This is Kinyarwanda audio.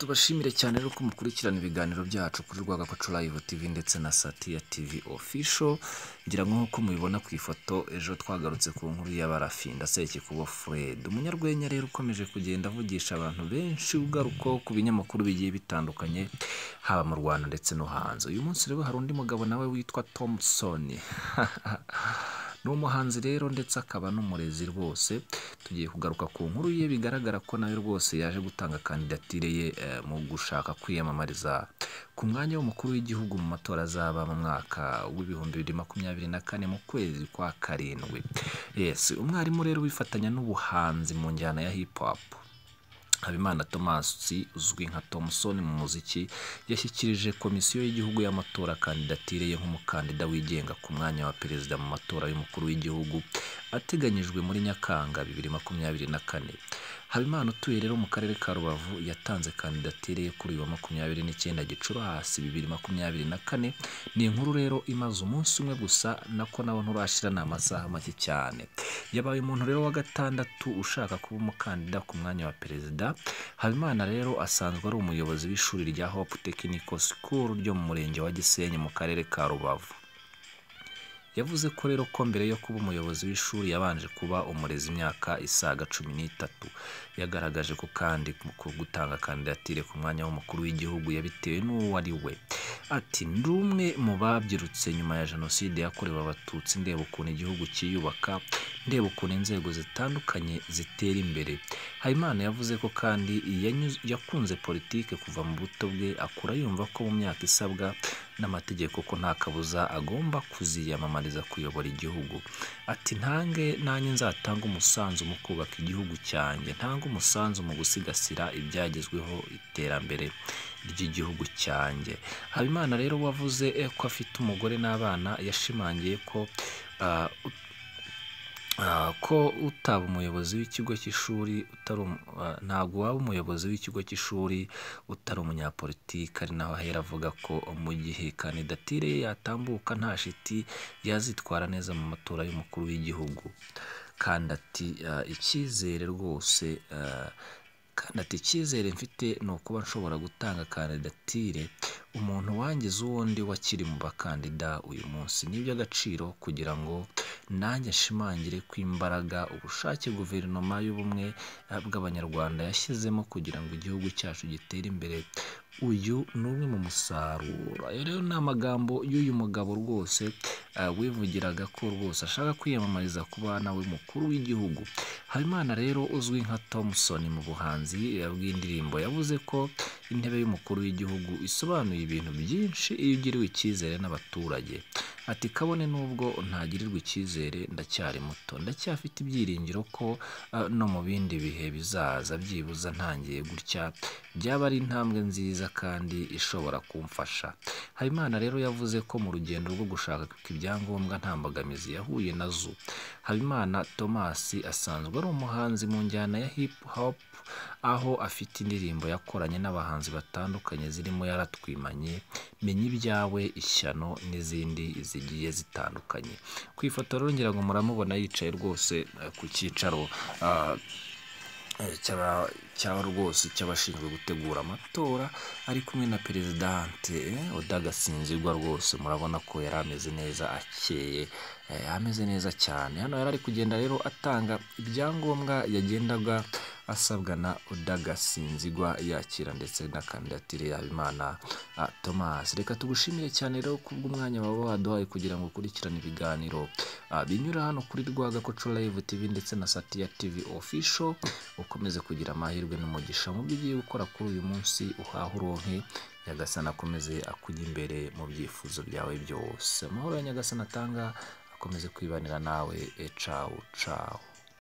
tubashimire cyane rero ko mukurikirana ibiganiro byacu kuri Rwagakoco Live TV ndetse na Satya TV Official. Ngira nk'uko mubibona ku ifoto ejo twagarutse ku nkuru ya Barafinda Sekikubo Fred. Umunyarwenya rero ukomeje kugenda avugisha abantu benshi ugaruka ku binyamakuru bigiye bitandukanye haba mu Rwanda ndetse no hanze. Uyu munsi rero hari undi mugabo nawe witwa Thompson. ni umuhanzi rero ndetse akaba n'umurezi rwose. Tugiye kugaruka ku nkuru ye bigaragara ko nawe rwose yaje gutanga kandidatire ye eh, mu gushaka kwiyamamariza ku mwanya w'umukuru w'igihugu mu matora azaba mu mwaka w'ibihumbi bibiri makumyabiri na kane mu kwezi kwa karindwi. Yes umwarimu rero wifatanya n'ubuhanzi mu njyana ya hip hop. Habimana Thomas uzwi nka Thompson mu muziki yashyikirije komisiyo y'igihugu y'amatora kandidatire ye nk'umukandida wigenga ku mwanya wa perezida mu matora y'umukuru w'igihugu ateganyijwe muri Nyakanga bibiri makumyabiri na kane. Habimana utuye rero mu karere ka Rubavu yatanze kandidatire ye kuri wa makumyabiri n'icyenda Gicurasi bibiri makumyabiri na kane. Ni inkuru rero imaze umunsi umwe gusa nako nawo nturashira ni amasaha make cyane. Yabaye umuntu rero wa gatandatu ushaka kuba umukandida ku mwanya wa perezida. Habimana rero asanzwe ari umuyobozi w'ishuri rya Hope Technical School ryo mu murenge wa Gisenyi mu karere ka Rubavu. Yavuze ko rero ko mbere yo kuba umuyobozi w'ishuri yabanje kuba umurezi imyaka isaga cumi n'itatu. Yagaragaje ko kandi ku gutanga kandidatire ku mwanya w'umukuru w'igihugu yabitewe n'uwo ari we. Ati ndi umwe mu babyirutse nyuma ya jenoside yakorewe abatutsi. Ndeba ukuntu igihugu cyiyubaka ndeba ukuntu inzego zitandukanye zitera imbere. Habimana yavuze ko kandi yakunze politike kuva mu buto bwe akura yumva ko mu myaka isabwa n'amategeko ko nta kabuza agomba kuziyamamariza kuyobora igihugu. Ati ntange nanjye nzatanga umusanzu mu kubaka igihugu cyanjye. Ntange umusanzu mu gusigasira ibyagezweho iterambere ry'igihugu cyanjye. Habimana rero wavuze eh, ko afite umugore n'abana yashimangiye ko ah, ko utaba umuyobozi w'ikigo cy'ishuri umu- ah, ntabwo waba umuyobozi w'ikigo cy'ishuri utari umunyapolitiki ari naho ahera avuga ko mu gihe kandidatire ye yatambuka nta shiti yazitwara neza mu matora y'umukuru w'igihugu. Kandi ati ah, icyizere rwose ah, kandi ati icyizere mfite ni ukuba nshobora gutanga kandidatire umuntu wangize uwundi wakiri mu bakandida uyu munsi. Ni iby'agaciro kugira ngo nanjye nshimangire ko imbaraga ubushake guverinoma y'ubumwe bw'abanyarwanda yashyizemo kugira ngo igihugu cyacu gitere imbere. Uyu ni umwe mu musaruro. Rero ni amagambo y'uyu mugabo rwose eh, wivugiraga ko rwose ashaka kwiyamamariza kuba nawe mukuru w'igihugu. Habimana rero uzwi nka thompson mu buhanzi bw'indirimbo yavuze ko intebe y'umukuru w'igihugu isobanuye ibintu byinshi iyo ugiriwe icyizere n'abaturage. Ati kabone n'ubwo ntagirirwa icyizere ndacyari muto. Ndacyafite ibyiringiro ko ah, no mu bindi bihe bizaza byibuza ntangiye gutya. Byaba ari intambwe nziza kandi ishobora kumfasha. Habimana rero yavuze ko mu rugendo rwo gushaka ibyangombwa nta mbogamizi yahuye na zo. Habimana thomas asanzwe ari umuhanzi mu njyana ya hip hop aho afite indirimbo yakoranye n'abahanzi batandukanye zirimo yaratwimanye menya ibyawe ishyano n'izindi zigiye zitandukanye. Ku ifoto rero ngira ngo muramubona yicaye rwose eh, ku cyicaro eh, cy'aba- rwose cy'abashinzwe gutegura amatora ari kumwe na perezidante eh, Oda Gasinzigwa rwose. Murabona ko yari ameze neza akeye eh, ameze neza cyane. Hano yari ari kugenda rero atanga ibyangombwa yagendaga asabwa na Oda Gasinzigwa yakira ndetse na kandidatire ya Habimana ah, Thomas. Reka tugushimire cyane rero kubw'umwanya waba waduhaye kugira ngo ukurikirane ibiganiro. Ah, binyura hano kuri Rwagakoco Live TV ndetse na Satya TV Official. Ukomeze kugira amahirwe n'umugisha mu byo ugiye gukora kuri uyu munsi uhaha uronke. Nyagasani akomeze akujya imbere mu byifuzo byawe byose. Amahoro ya Nyagasani atanga akomeze kwibanira nawe. E cawu cawu